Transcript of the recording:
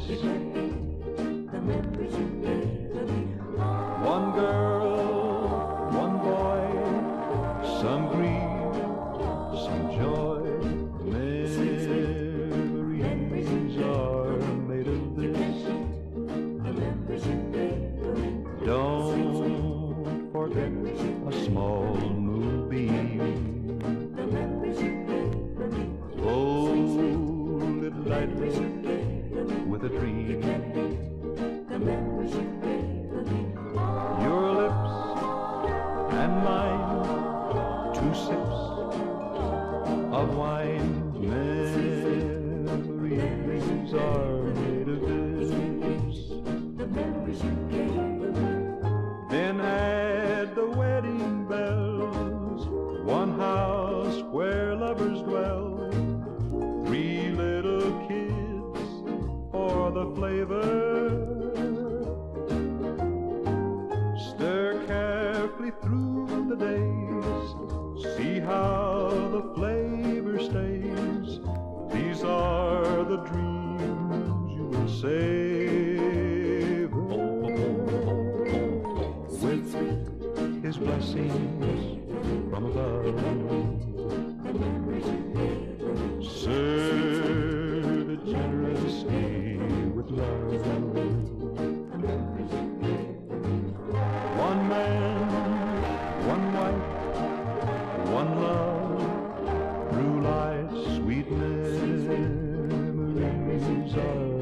One girl, one boy, some grief, some joy. Memories are made of this. Don't forget a small moonbeam. Hold it lightly with a dream. Your lips and mine, two sips of wine. Memories are made of this. Then add the wedding bells, one house where lovers dwell, three little kids for the flavor. Stir carefully through the days, see how the flavor stays. These are the dreams you will savor with his blessings from above. one love through life's sweet memories are memories. memories are